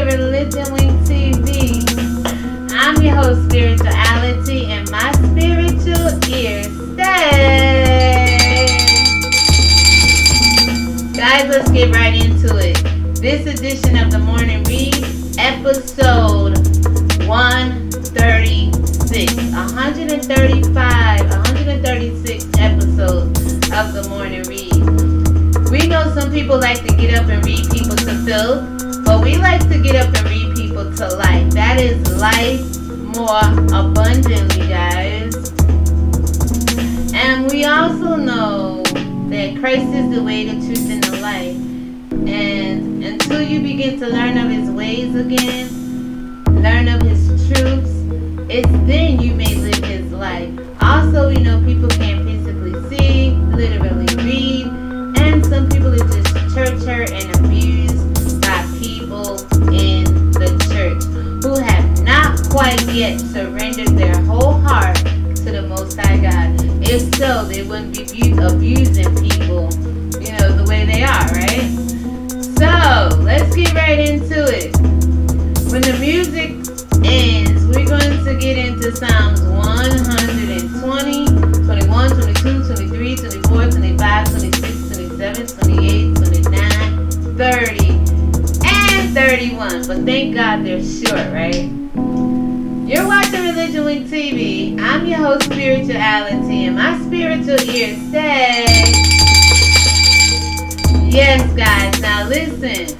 to ReligionWinked TV. I'm your host, Spirituality, and my spiritual ears stay. Guys, let's get right into it. This edition of the Morning Read, episode 136. 135, 136 episodes of the Morning Read. We know some people like to get up and read people to but we like to get up and read people to life. That is life more abundantly, guys. And we also know that Christ is the way, the truth, and the life. And until you begin to learn of his ways again, learn of his truths, it's then you may live his life. Also, we know people can't physically see, literally read, and some people are just church hurt and abused quite yet surrendered their whole heart to the Most High God. If so, they wouldn't be abusing people, you know, the way they are, right? So, let's get right into it. When the music ends, we're going to get into Psalms 120, 21, 22, 23, 24, 25, 26, 27, 28, 29, 30, and 31. But thank God they're short, right? You're watching ReligionWinked TV. I'm your host, Spirituality, and my spiritual ears say, Yes, guys. Now listen.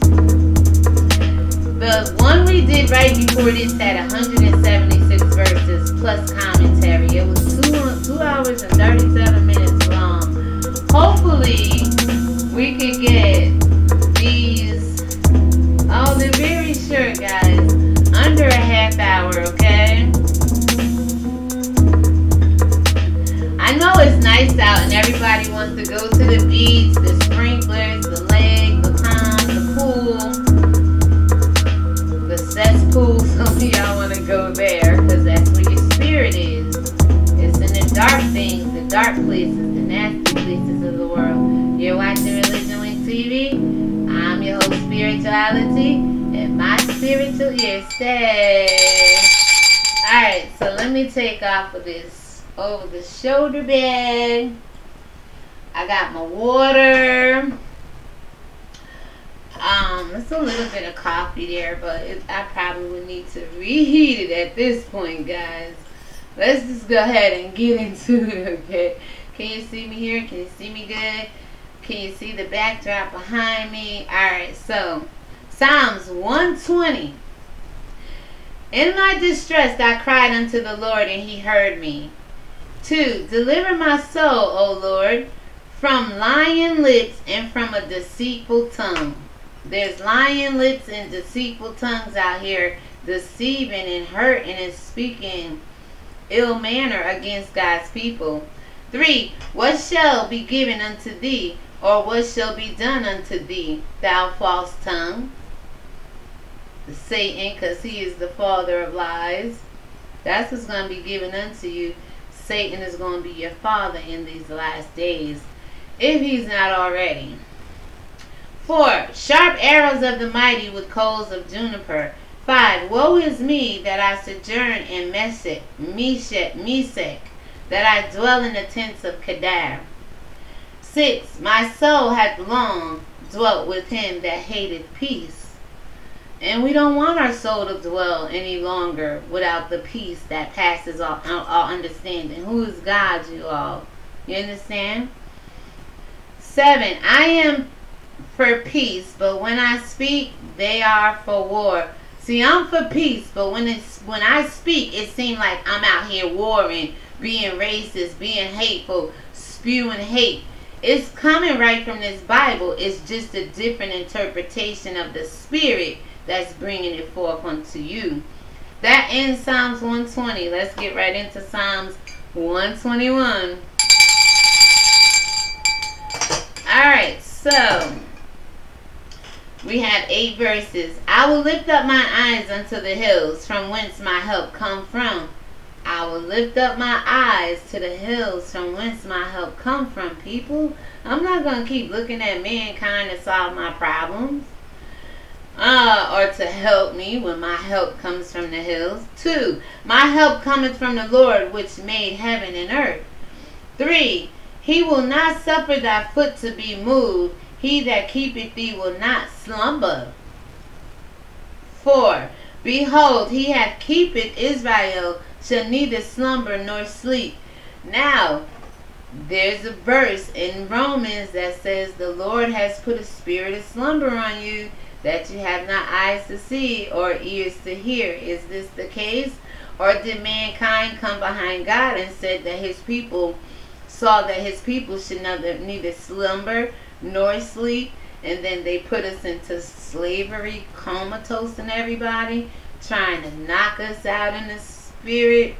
The one we did right before this had 176 verses plus commentary. It was two, two hours and 37 minutes long. Hopefully, we could get these. Oh, they're very short, guys. Under a half hour, know it's nice out and everybody wants to go to the beach, the sprinklers, the lake, the pond, the pool the cesspool. Some of y'all want to go there because that's where your spirit is. It's in the dark things, the dark places, the nasty places of the world. You're watching ReligionWinked TV. I'm your host, Spirituality, and my spiritual ears stay. Alright, so let me take off of this over the shoulder bag. I got my water. Um, it's a little bit of coffee there, but it, I probably would need to reheat it at this point, guys. Let's just go ahead and get into it, okay? Can you see me here? Can you see me good? Can you see the backdrop behind me? Alright, so Psalms 120. In my distress I cried unto the Lord, and he heard me. 2. Deliver my soul, O Lord, from lying lips and from a deceitful tongue. There's lying lips and deceitful tongues out here deceiving and hurting and speaking ill manner against God's people. 3. What shall be given unto thee, or what shall be done unto thee, thou false tongue? Satan, because he is the father of lies. That's what's going to be given unto you. Satan is going to be your father in these last days, if he's not already. 4. Sharp arrows of the mighty with coals of juniper. 5. Woe is me that I sojourn in Mesech, Meshech, Mesech, that I dwell in the tents of Kedar. 6. My soul hath long dwelt with him that hateth peace. And we don't want our soul to dwell any longer without the peace that passes all, all understanding. Who is God, you all? You understand? 7. I am for peace, but when I speak, they are for war. See, I'm for peace, but when it's when I speak, it seems like I'm out here warring, being racist, being hateful, spewing hate. It's coming right from this Bible. It's just a different interpretation of the Spirit that's bringing it forth unto you. That ends Psalms 120. Let's get right into Psalms 121. Alright, so we have eight verses. I will lift up my eyes unto the hills, from whence my help come from. I will lift up my eyes to the hills, from whence my help come from. People, I'm not going to keep looking at mankind to solve my problems. Uh, or to help me when my help comes from the hills. Two, my help cometh from the Lord which made heaven and earth. Three, he will not suffer thy foot to be moved. He that keepeth thee will not slumber. Four, behold, he hath keepeth Israel, shall neither slumber nor sleep. Now, there's a verse in Romans that says the Lord has put a spirit of slumber on you that you have not eyes to see or ears to hear. Is this the case? Or did mankind come behind God and said that his people saw that his people should neither, neither slumber nor sleep? And then they put us into slavery, comatose and everybody, trying to knock us out in the spirit.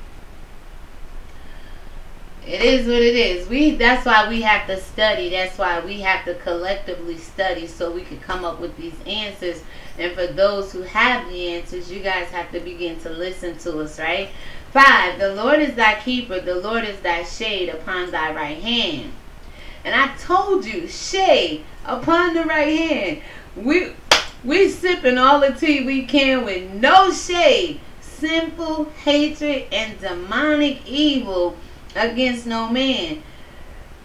It is what it is. We that's why we have to study. That's why we have to collectively study so we can come up with these answers. And for those who have the answers, you guys have to begin to listen to us, right? Five, the Lord is thy keeper, the Lord is thy shade upon thy right hand. And I told you, shade upon the right hand. We we sipping all the tea we can with no shade. Simple hatred and demonic evil against no man.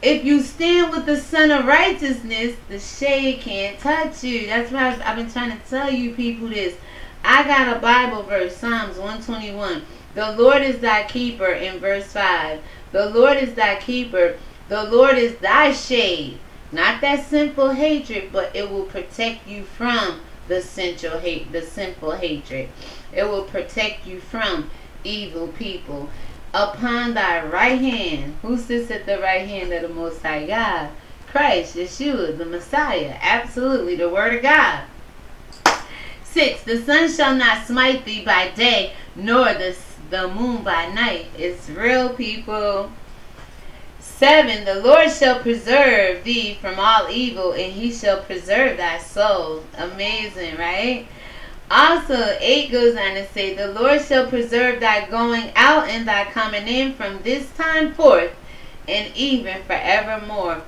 If you stand with the Son of Righteousness, the shade can't touch you. That's why I've, been trying to tell you people this. I got a Bible verse, Psalms 121. The Lord is thy keeper in verse 5. The Lord is thy keeper. The Lord is thy shade. Not that sinful hatred, but it will protect you from the sinful hate, the sinful hatred. It will protect you from evil people upon thy right hand. Who sits at the right hand of the Most High God? Christ, Yeshua, the Messiah. Absolutely, the Word of God. Six, the sun shall not smite thee by day, nor the, the moon by night. It's real, people. Seven, the Lord shall preserve thee from all evil, and he shall preserve thy soul. Amazing, right? Also, 8 goes on to say, The Lord shall preserve thy going out and thy coming in from this time forth and even forevermore.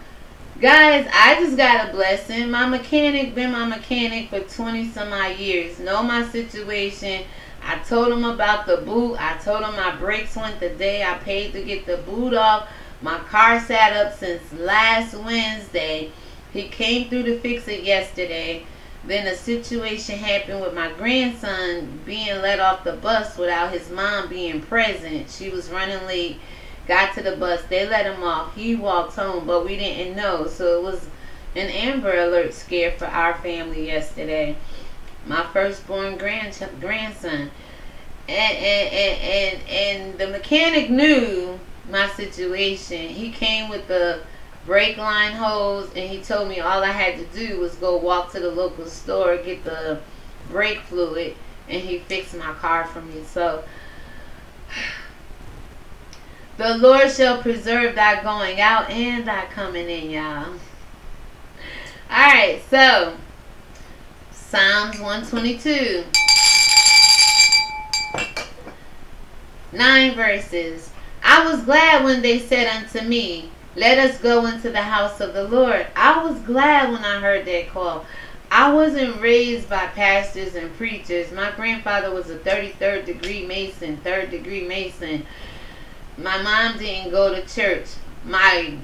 Guys, I just got a blessing. My mechanic been my mechanic for 20 some odd years. Know my situation. I told him about the boot. I told him my brakes went the day I paid to get the boot off. My car sat up since last Wednesday. He came through to fix it yesterday. Then a situation happened with my grandson being let off the bus without his mom being present. She was running late, got to the bus, they let him off. He walked home, but we didn't know. So it was an Amber Alert scare for our family yesterday. My firstborn grand grandson. And, and, and, and, and the mechanic knew my situation. He came with the brake line hose and he told me all I had to do was go walk to the local store get the brake fluid and he fixed my car for me. So the Lord shall preserve thy going out and thy coming in y'all. Alright so Psalms 122 nine verses. I was glad when they said unto me let us go into the house of the Lord. I was glad when I heard that call. I wasn't raised by pastors and preachers. My grandfather was a 33rd degree Mason, third degree Mason. My mom didn't go to church. My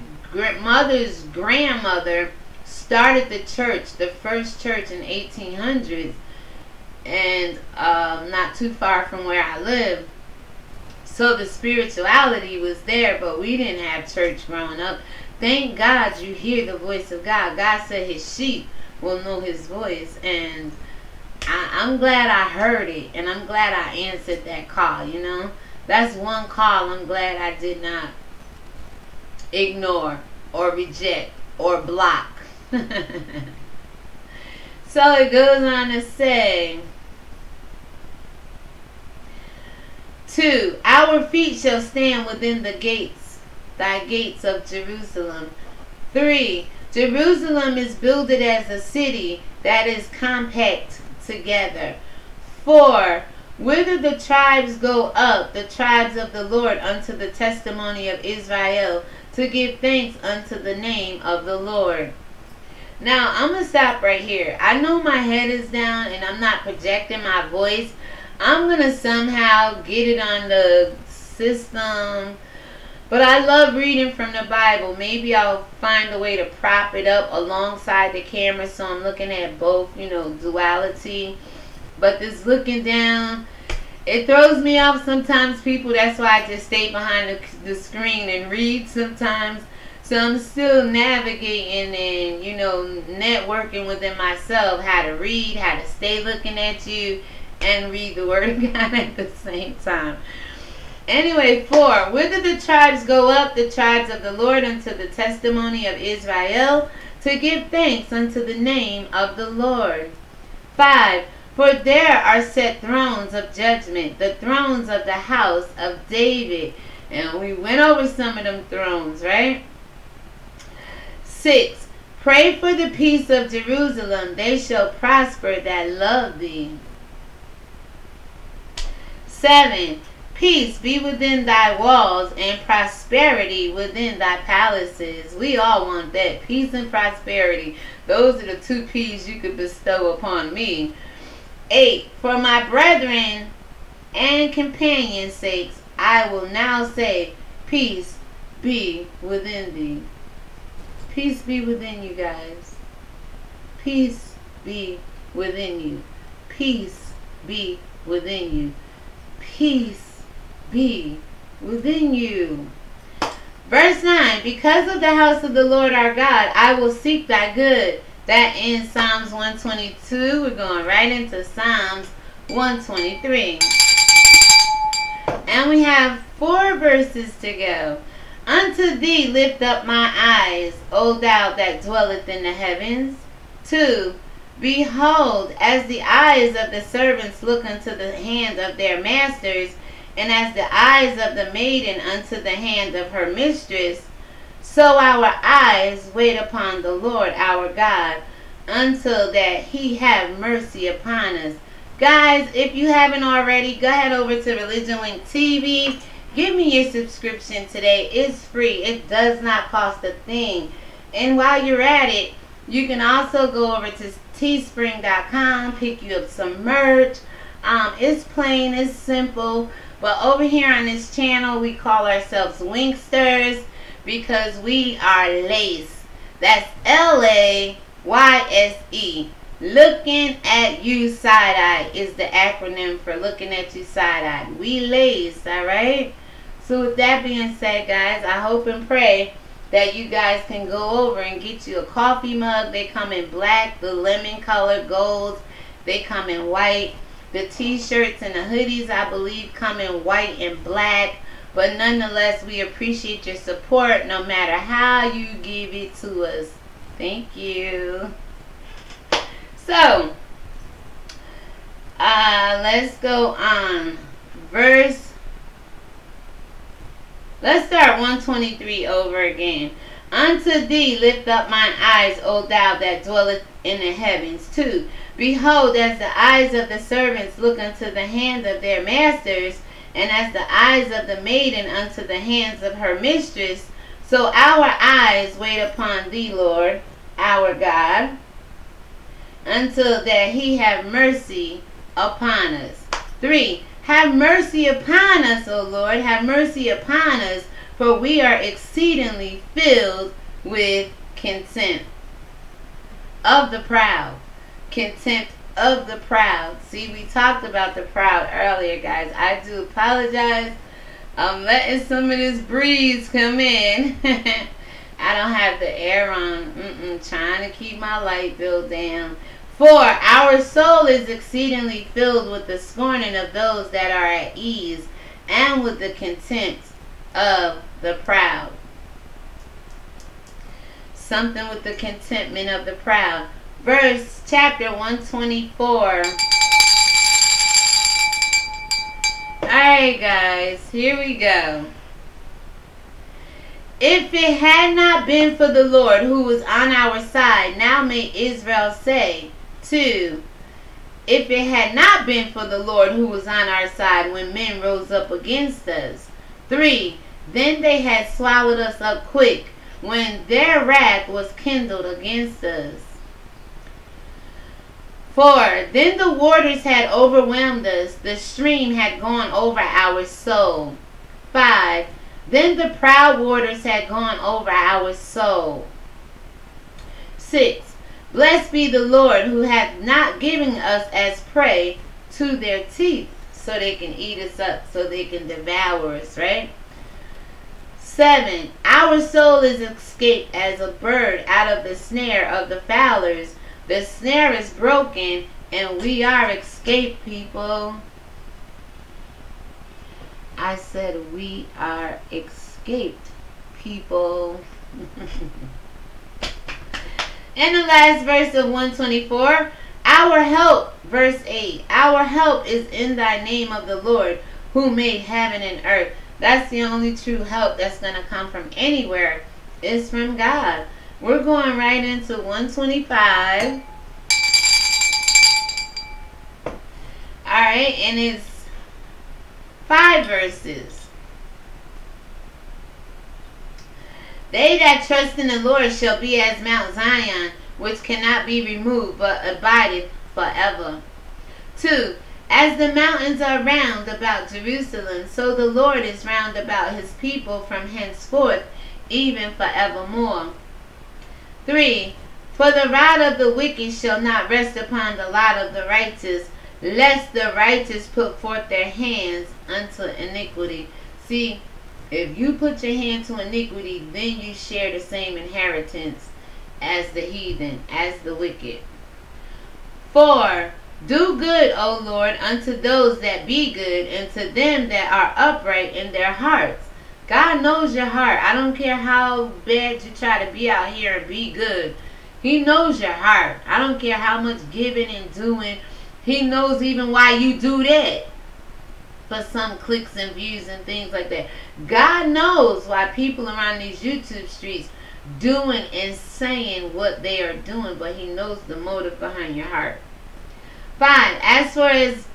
mother's grandmother started the church, the first church in 1800s, and um, not too far from where I live. So the spirituality was there, but we didn't have church growing up. Thank God you hear the voice of God. God said his sheep will know his voice. And I, am glad I heard it. And I'm glad I answered that call, you know. That's one call I'm glad I did not ignore or reject or block. so it goes on to say... Two, our feet shall stand within the gates, thy gates of Jerusalem. Three, Jerusalem is builded as a city that is compact together. Four, whither the tribes go up, the tribes of the Lord, unto the testimony of Israel, to give thanks unto the name of the Lord. Now, I'm going to stop right here. I know my head is down and I'm not projecting my voice. I'm going to somehow get it on the system. But I love reading from the Bible. Maybe I'll find a way to prop it up alongside the camera so I'm looking at both, you know, duality. But this looking down, it throws me off sometimes, people. That's why I just stay behind the, the screen and read sometimes. So I'm still navigating and, you know, networking within myself how to read, how to stay looking at you, and read the Word of God at the same time. Anyway, four. Where did the tribes go up? The tribes of the Lord unto the testimony of Israel to give thanks unto the name of the Lord. Five. For there are set thrones of judgment, the thrones of the house of David. And we went over some of them thrones, right? Six. Pray for the peace of Jerusalem. They shall prosper that love thee. Seven. Peace be within thy walls and prosperity within thy palaces. We all want that. Peace and prosperity. Those are the two P's you could bestow upon me. 8. For my brethren and companions' sakes, I will now say, Peace be within thee. Peace be within you guys. Peace be within you. Peace be within you. Peace be within you. Verse 9 Because of the house of the Lord our God, I will seek thy good. That ends Psalms 122. We're going right into Psalms 123. And we have four verses to go. Unto thee lift up my eyes, O thou that dwelleth in the heavens. 2. Behold, as the eyes of the servants look unto the hand of their masters, and as the eyes of the maiden unto the hand of her mistress, so our eyes wait upon the Lord our God until that he have mercy upon us. Guys, if you haven't already, go ahead over to ReligionWinked TV. Give me your subscription today. It's free. It does not cost a thing. And while you're at it, you can also go over to teespring.com, pick you up some merch. Um, it's plain, it's simple. But over here on this channel, we call ourselves Winksters because we are lace. That's L-A-Y-S-E. Looking at you side-eye is the acronym for looking at you side-eye. We lace, alright? So with that being said, guys, I hope and pray that you guys can go over and get you a coffee mug. They come in black, the lemon color, gold. They come in white. The t-shirts and the hoodies, I believe, come in white and black. But nonetheless, we appreciate your support no matter how you give it to us. Thank you. So, uh, let's go on. Verse, let's start 123 over again. Unto thee lift up mine eyes, O thou that dwellest in the heavens. 2. Behold, as the eyes of the servants look unto the hands of their masters, and as the eyes of the maiden unto the hands of her mistress, so our eyes wait upon thee, Lord, our God, until that he have mercy upon us. 3. Have mercy upon us, O Lord, have mercy upon us, for we are exceedingly filled with contempt of the proud contempt of the proud. See, we talked about the proud earlier, guys. I do apologize. I'm letting some of this breeze come in. I don't have the air on. Mm -mm, trying to keep my light bill down. For our soul is exceedingly filled with the scorning of those that are at ease, and with the contempt of the proud. Something with the contentment of the proud verse chapter 124. Alright guys, here we go. If it had not been for the Lord who was on our side, now may Israel say, 2. If it had not been for the Lord who was on our side when men rose up against us. 3. Then they had swallowed us up quick when their wrath was kindled against us. 4. then the waters had overwhelmed us, the stream had gone over our soul. 5. Then the proud waters had gone over our soul. 6. Blessed be the Lord who hath not given us as prey to their teeth, so they can eat us up, so they can devour us, right? 7. Our soul is escaped as a bird out of the snare of the fowlers. The snare is broken, and we are escaped, people. I said we are escaped, people. In the last verse of 124, our help, verse 8, our help is in thy name of the Lord who made heaven and earth. That's the only true help that's going to come from anywhere is from God. We're going right into 125. Alright, and it's five verses. They that trust in the Lord shall be as Mount Zion, which cannot be removed, but abideth forever. 2. As the mountains are round about Jerusalem, so the Lord is round about his people from henceforth, even forevermore. 3. For the rod of the wicked shall not rest upon the lot of the righteous, lest the righteous put forth their hands unto iniquity. See, if you put your hand to iniquity, then you share the same inheritance as the heathen, as the wicked. 4. Do good, O Lord, unto those that be good, and to them that are upright in their hearts. God knows your heart. I don't care how bad you try to be out here and be good. He knows your heart. I don't care how much giving and doing. He knows even why you do that. For some clicks and views and things like that. God knows why people around these YouTube streets doing and saying what they are doing, but he knows the motive behind your heart. Fine. As for as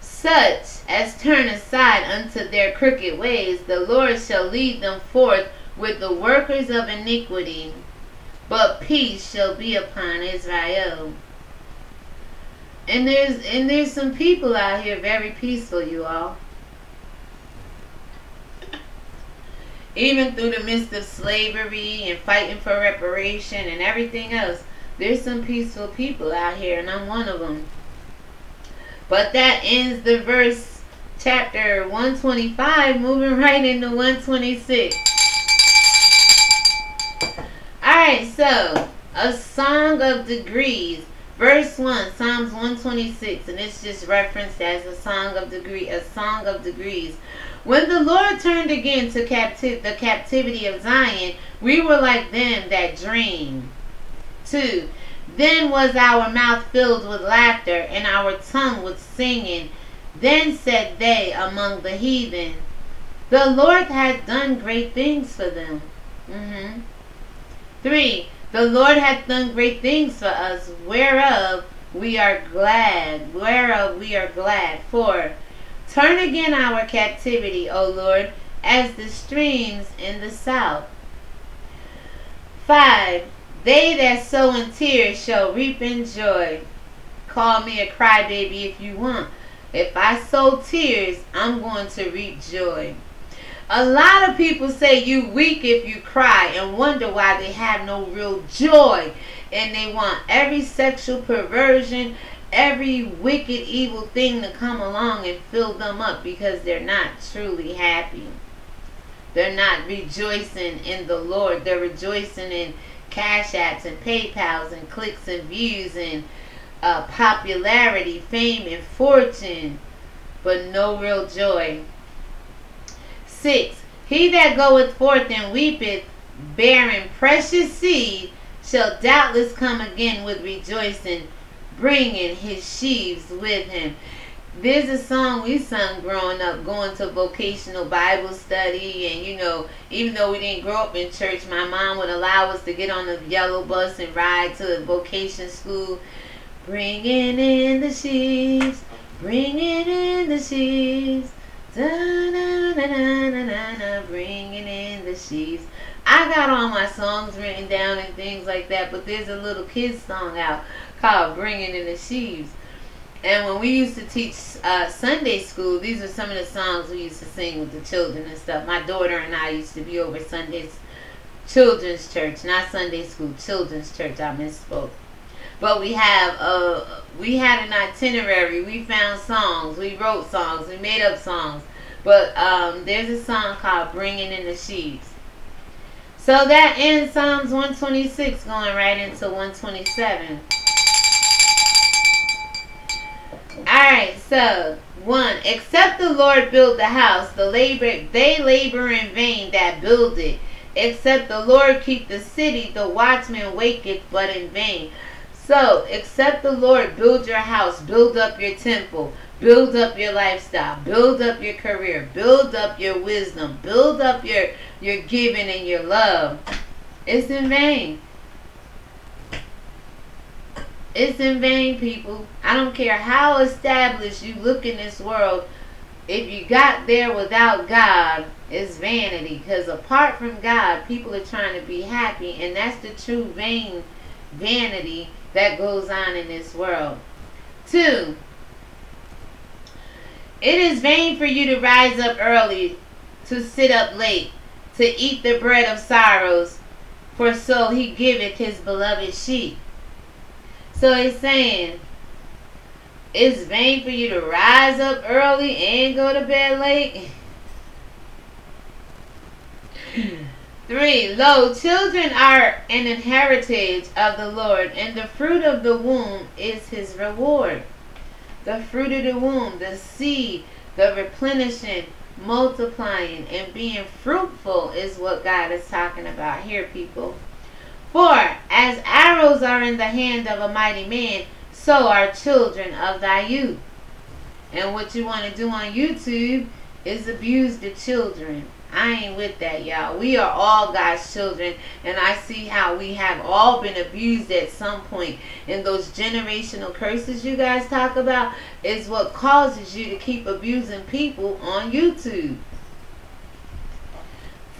such as turn aside unto their crooked ways, the Lord shall lead them forth with the workers of iniquity, but peace shall be upon Israel. And there's and there's some people out here very peaceful, you all. Even through the midst of slavery and fighting for reparation and everything else, there's some peaceful people out here, and I'm one of them. But that ends the verse chapter 125, moving right into 126. Alright, so a song of degrees. Verse 1, Psalms 126, and it's just referenced as a song of degree, a song of degrees. When the Lord turned again to capti- the captivity of Zion, we were like them that dream. 2. Then was our mouth filled with laughter, and our tongue with singing. Then said they among the heathen, The Lord hath done great things for them. Mm-hmm. 3. The Lord hath done great things for us, whereof we are glad. Whereof we are glad. For Turn again our captivity, O Lord, as the streams in the south. 5. They that sow in tears shall reap in joy. Call me a crybaby if you want. If I sow tears, I'm going to reap joy. A lot of people say you weak if you cry and wonder why they have no real joy. And they want every sexual perversion, every wicked, evil thing to come along and fill them up because they're not truly happy. They're not rejoicing in the Lord. They're rejoicing in cash apps and PayPals and clicks and views and uh, popularity, fame, and fortune, but no real joy. 6. He that goeth forth and weepeth, bearing precious seed, shall doubtless come again with rejoicing, bringing his sheaves with him. There's a song we sung growing up, going to vocational Bible study, and you know, even though we didn't grow up in church, my mom would allow us to get on the yellow bus and ride to the vocation school, bringing in the sheaves, bringing in the sheaves. Bringing in the sheaves. I got all my songs written down and things like that, but there's a little kids song out called Bringing in the Sheaves. And when we used to teach uh, Sunday school, these are some of the songs we used to sing with the children and stuff. My daughter and I used to be over Sundays, children's church, not Sunday school, children's church. I misspoke. But we have uh we had an itinerary. We found songs. We wrote songs. We made up songs. But um, there's a song called "Bringing in the Sheaves." So that ends Psalms 126, going right into 127. Alright, so one, except the Lord build the house, the labor they labor in vain that build it. Except the Lord keep the city, the watchman waketh but in vain. So, accept the Lord build your house, build up your temple, build up your lifestyle, build up your career, build up your wisdom, build up your your giving and your love. It's in vain. It's in vain, people. I don't care how established you look in this world. If you got there without God, it's vanity. Because apart from God, people are trying to be happy. And that's the true vain vanity that goes on in this world. Two, it is vain for you to rise up early, to sit up late, to eat the bread of sorrows, for so he giveth his beloved sheep. So he's saying, it's vain for you to rise up early and go to bed late. Three, lo, children are an inheritance of the Lord, and the fruit of the womb is his reward. The fruit of the womb, the seed, the replenishing, multiplying, and being fruitful is what God is talking about here, people. For as arrows are in the hand of a mighty man, so are children of thy youth. And what you want to do on YouTube is abuse the children. I ain't with that, y'all. We are all God's children, and I see how we have all been abused at some point. And those generational curses you guys talk about is what causes you to keep abusing people on YouTube.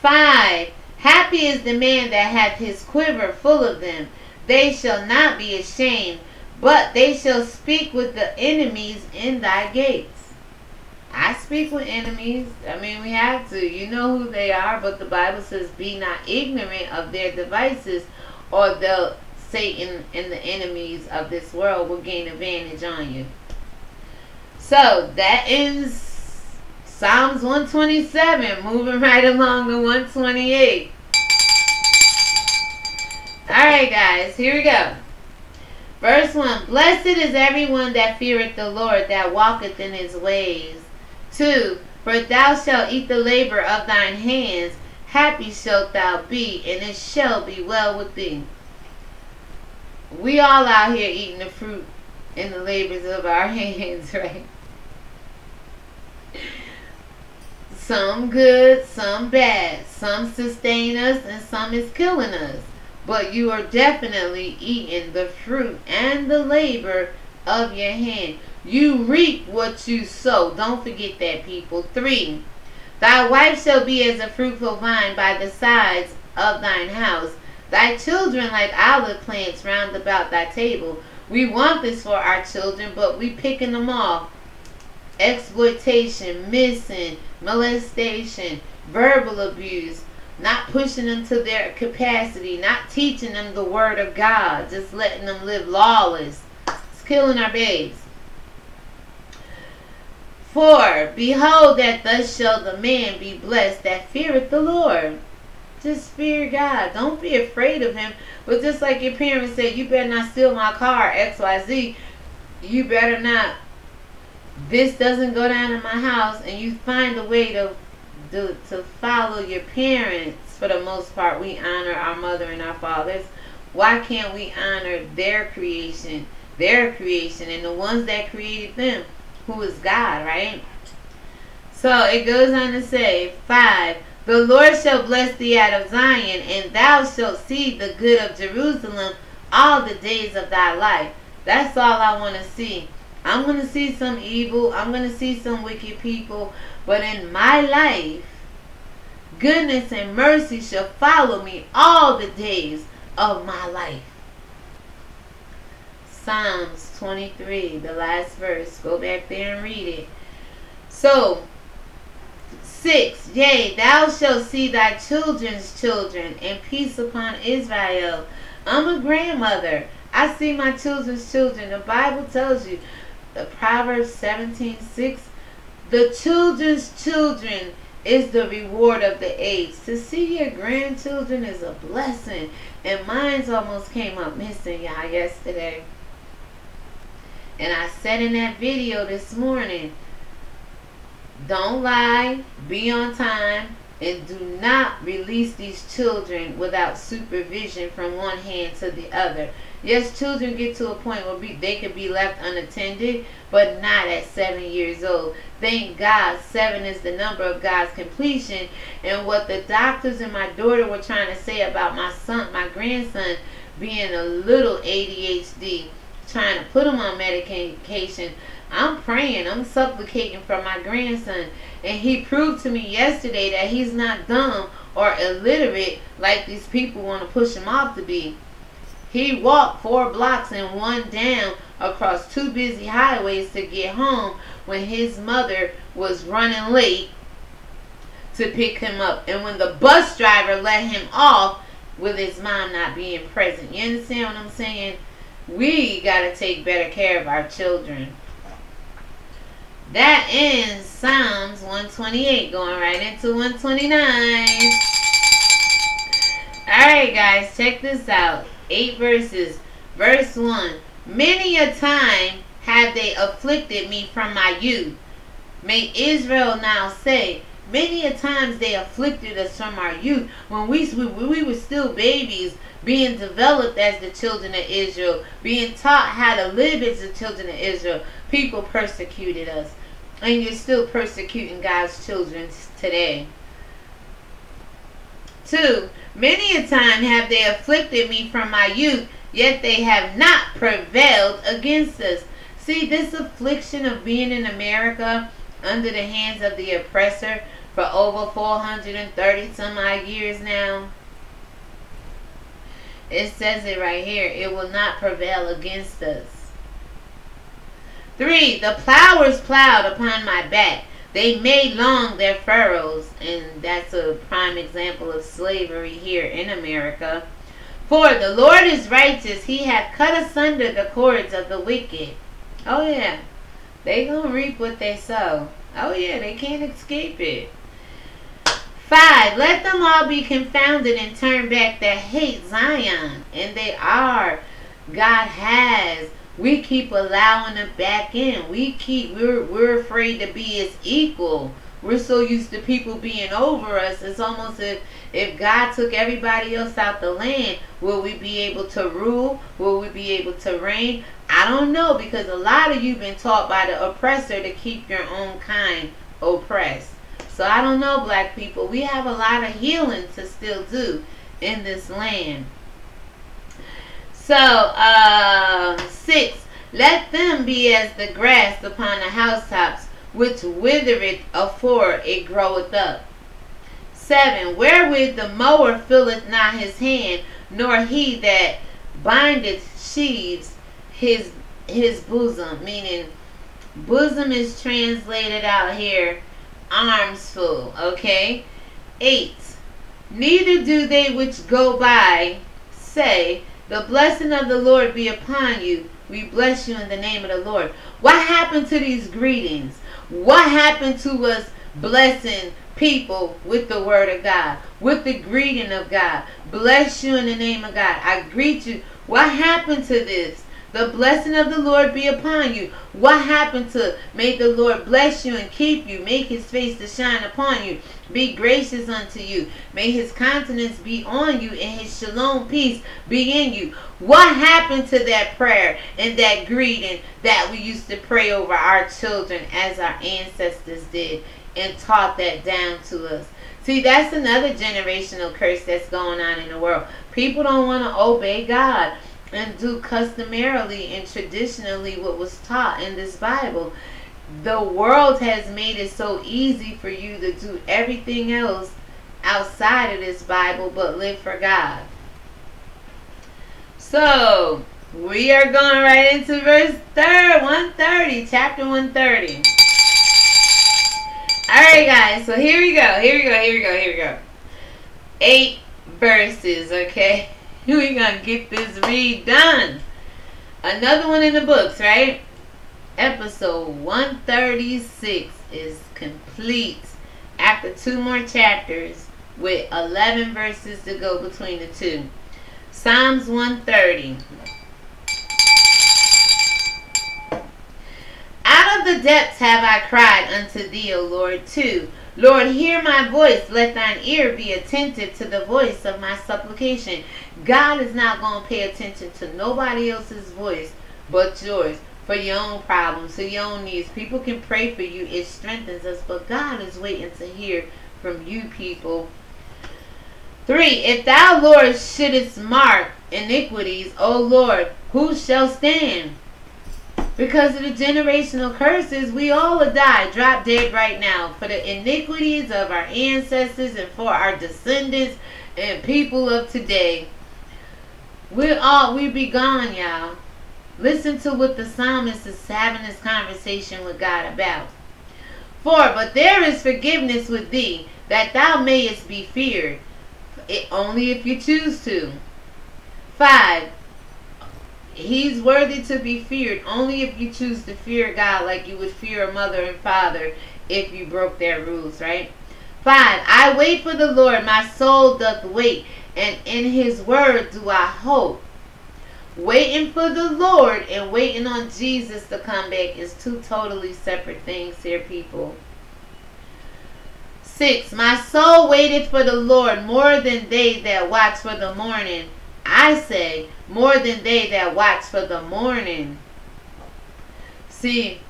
Five, Happy is the man that hath his quiver full of them. They shall not be ashamed, but they shall speak with the enemies in thy gates. I speak with enemies. I mean, we have to. You know who they are, but the Bible says, Be not ignorant of their devices, or the Satan and the enemies of this world will gain advantage on you. So that is Psalms 127, moving right along to 128. Alright, guys, here we go. Verse 1 Blessed is everyone that feareth the Lord, that walketh in his ways. 2 For thou shalt eat the labor of thine hands, happy shalt thou be, and it shall be well with thee. We all out here eating the fruit and the labors of our hands, right? Some good, some bad. Some sustain us, and some is killing us but you are definitely eating the fruit and the labor of your hand. You reap what you sow. Don't forget that, people. Three, thy wife shall be as a fruitful vine by the sides of thine house, thy children like olive plants round about thy table. We want this for our children, but we picking them off. Exploitation, missing, molestation, verbal abuse, not pushing them to their capacity, not teaching them the word of God, just letting them live lawless. Killing our babes. For behold that thus shall the man be blessed that feareth the Lord. Just fear God. Don't be afraid of him. But just like your parents said, you better not steal my car, XYZ. You better not. This doesn't go down in my house and you find a way to do to follow your parents for the most part we honor our mother and our fathers why can't we honor their creation their creation and the ones that created them who is god right? So it goes on to say five the lord shall bless thee out of zion and thou shalt see the good of jerusalem all the days of thy life. That's all i want to see. I'm going to see some evil i'm going to see some wicked people but in my life, goodness and mercy shall follow me all the days of my life. Psalms 23, the last verse. Go back there and read it. So, 6. Yea, thou shalt see thy children's children, and peace upon Israel. I'm a grandmother. I see my children's children. The Bible tells you, the Proverbs 17, 6, the children's children is the reward of the age. To see your grandchildren is a blessing. And mine's almost came up missing, y'all, yesterday. And I said in that video this morning, don't lie, be on time, and do not release these children without supervision from one hand to the other. Yes, children get to a point where they can be left unattended, but not at seven years old. Thank God, seven is the number of God's completion. And what the doctors and my daughter were trying to say about my son, my grandson, being a little ADHD, trying to put him on medication. I'm praying, I'm supplicating for my grandson. And he proved to me yesterday that he's not dumb or illiterate like these people want to push him off to be. He walked four blocks and one down across two busy highways to get home when his mother was running late to pick him up. And when the bus driver let him off with his mom not being present. You understand what I'm saying? We got to take better care of our children. That ends Psalms 128, going right into 129. Alright, guys, check this out. Eight verses. Verse 1 Many a time have they afflicted me from my youth. May Israel now say, Many a times they afflicted us from our youth when we, when we were still babies being developed as the children of Israel, being taught how to live as the children of Israel. People persecuted us. And you're still persecuting God's children today. Two, many a time have they afflicted me from my youth, yet they have not prevailed against us. See, this affliction of being in America under the hands of the oppressor for over 430 some odd years now. It says it right here. It will not prevail against us. Three, the plowers plowed upon my back. They made long their furrows. And that's a prime example of slavery here in America. For the Lord is righteous. He hath cut asunder the cords of the wicked. Oh yeah. They gonna reap what they sow. Oh yeah, they can't escape it. Five, let them all be confounded and turn back that hate Zion. And they are. God has. We keep allowing them back in. We keep, we're, we're afraid to be his equal. We're so used to people being over us. It's almost if, if God took everybody else out the land, will we be able to rule? Will we be able to reign? I don't know because a lot of you have been taught by the oppressor to keep your own kind oppressed. So I don't know, black people. We have a lot of healing to still do in this land. So, uh, six, let them be as the grass upon the housetops, which withereth afore it groweth up. Seven, wherewith the mower filleth not his hand, nor he that bindeth sheaves his his bosom, meaning bosom is translated out here arms full. Okay? Eight. Neither do they which go by say, The blessing of the Lord be upon you. We bless you in the name of the Lord. What happened to these greetings? What happened to us blessing people with the word of God, with the greeting of God? Bless you in the name of God. I greet you. What happened to this? The blessing of the Lord be upon you. What happened to may the Lord bless you and keep you, make his face to shine upon you, be gracious unto you. May his countenance be on you and his shalom peace be in you. What happened to that prayer and that greeting that we used to pray over our children as our ancestors did and taught that down to us? See, that's another generational curse that's going on in the world. People don't want to obey God and do customarily and traditionally what was taught in this Bible. the world has made it so easy for you to do everything else outside of this Bible but live for God. So, we are going right into verse third, 130, chapter 130. Alright guys, so here we go, here we go, here we go, here we go. Eight verses, okay? Going to get this read done. Another one in the books, right? Episode 136 is complete after two more chapters with 11 verses to go between the two. Psalms 130. Out of the depths have I cried unto thee, O Lord, too. Lord, hear my voice. Let thine ear be attentive to the voice of my supplication. God is not going to pay attention to nobody else's voice but yours for your own problems, for your own needs. People can pray for you. It strengthens us. But God is waiting to hear from you people. Three, if thou, Lord, shouldest mark iniquities, O Lord, who shall stand? Because of the generational curses, we all will die, drop dead right now. For the iniquities of our ancestors and for our descendants and people of today. We'll all we be gone, y'all. Listen to what the psalmist is having this conversation with God about. Four, but there is forgiveness with thee, that thou mayest be feared, it, only if you choose to. Five, he's worthy to be feared only if you choose to fear God like you would fear a mother and father if you broke their rules, right? Five, I wait for the Lord, my soul doth wait, and in his word do I hope. Waiting for the Lord and waiting on Jesus to come back is two totally separate things here, people. Six, my soul waited for the Lord more than they that watch for the morning. I say, more than they that watch for the morning. See,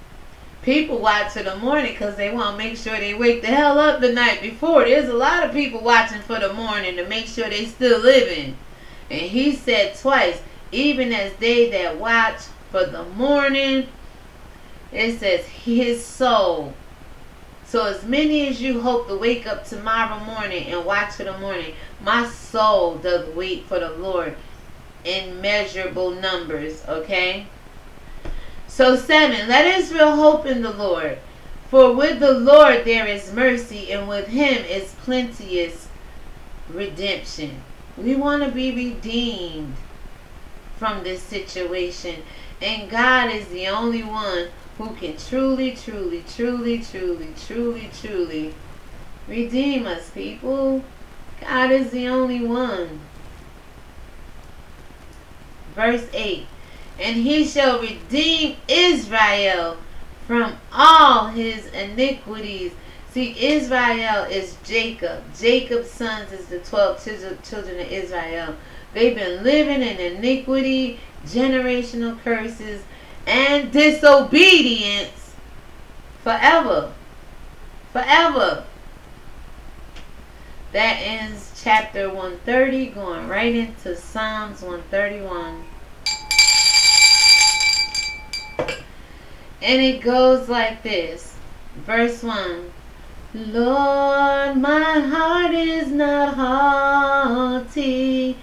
people watch for the morning because they want to make sure they wake the hell up the night before. There's a lot of people watching for the morning to make sure they still living. And he said twice, even as they that watch for the morning, it says his soul. So as many as you hope to wake up tomorrow morning and watch for the morning, my soul does wait for the Lord in measurable numbers, okay? So seven, let Israel hope in the Lord. For with the Lord there is mercy, and with him is plenteous redemption. We want to be redeemed from this situation. And God is the only one who can truly, truly, truly, truly, truly, truly redeem us, people. God is the only one. Verse 8 And he shall redeem Israel from all his iniquities. See, Israel is Jacob. Jacob's sons is the 12 children of Israel. They've been living in iniquity, generational curses, and disobedience forever. Forever. That ends chapter 130, going right into Psalms 131. And it goes like this. Verse 1. Lord, my heart is not haughty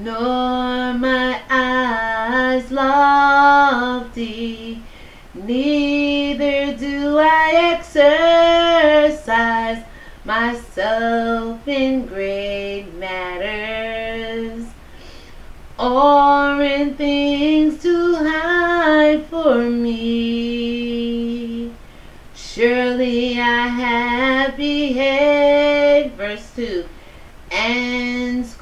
nor my eyes lofty, neither do I exercise myself in great matters, or in things too high for me. Surely I have behaved, verse 2, and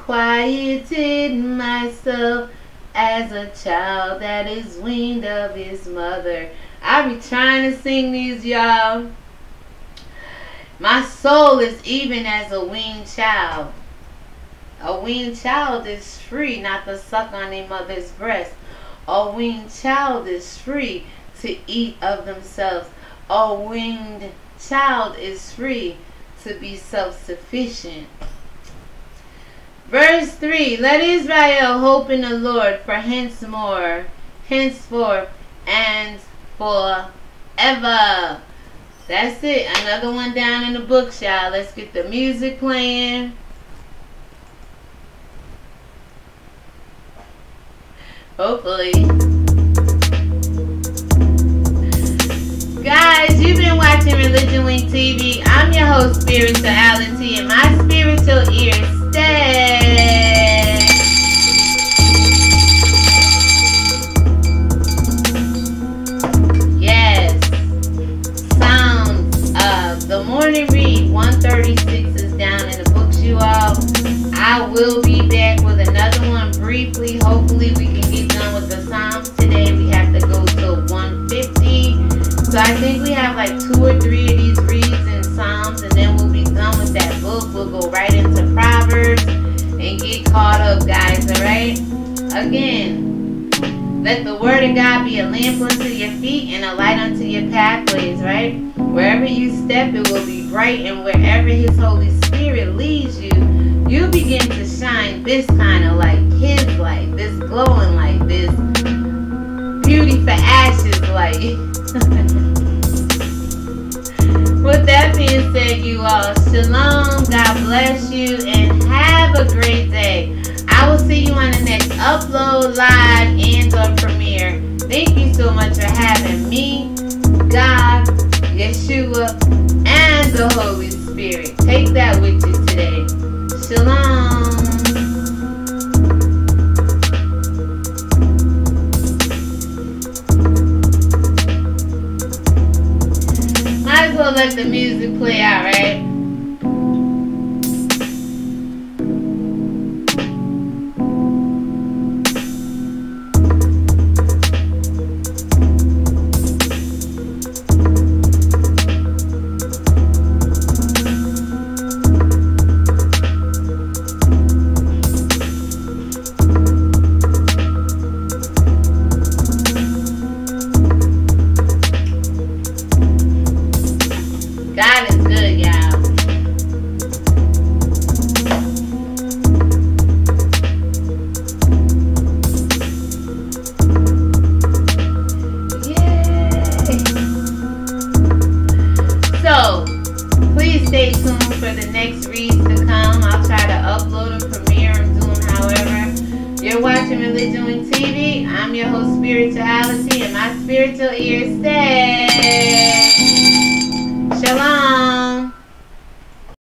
quieted myself as a child that is weaned of his mother. I be trying to sing these, y'all. My soul is even as a weaned child. A weaned child is free not to suck on their mother's breast. A weaned child is free to eat of themselves. A weaned child is free to be self-sufficient. Verse 3 Let Israel hope in the Lord for henceforth, henceforth, and for ever. That's it. Another one down in the books, y'all. Let's get the music playing. Hopefully. Guys, you've been watching ReligionWinked TV. I'm your host, Spirituality, and my spiritual ears stay. Again, let the word of God be a lamp unto your feet and a light unto your pathways, right? Wherever you step, it will be bright, and wherever His Holy Spirit leads you, you begin to shine this kind of light, His light, this glowing light, this beauty for ashes light. With that being said, you all, shalom, God bless you, and have a great day. I will see you on the next upload, live, and or premiere. Thank you so much for having me, God, Yeshua, and the Holy Spirit. Take that with you today. Shalom. Might as well let the music play out, right?